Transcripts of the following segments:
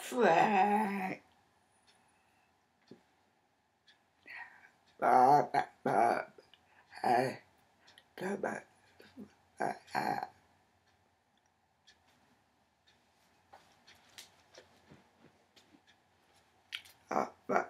flag. Ba ba hai ba ba ba. Ba ba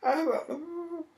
Ah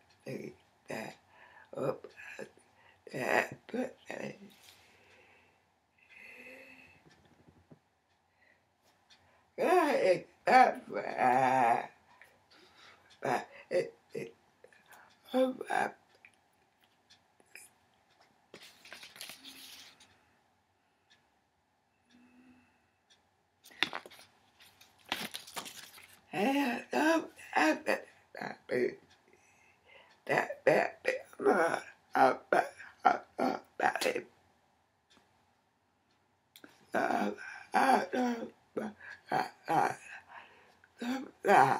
it, it, um, uh, and um, and that that that that uh, uh, uh, uh, uh, uh, uh, uh, uh, uh, uh, uh, uh, uh,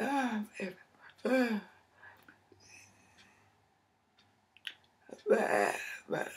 Ah,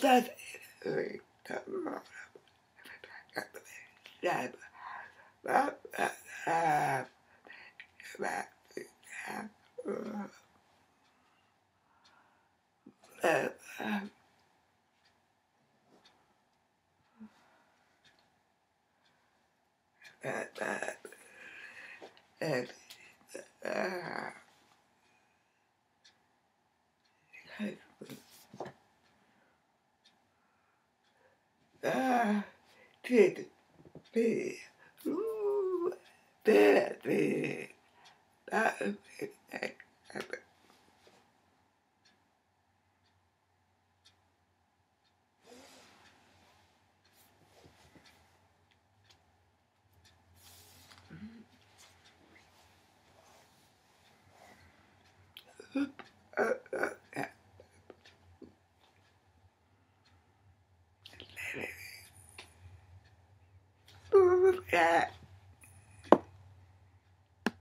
That is really the moment of the step. But that have that have that have that that and ah, did ooh.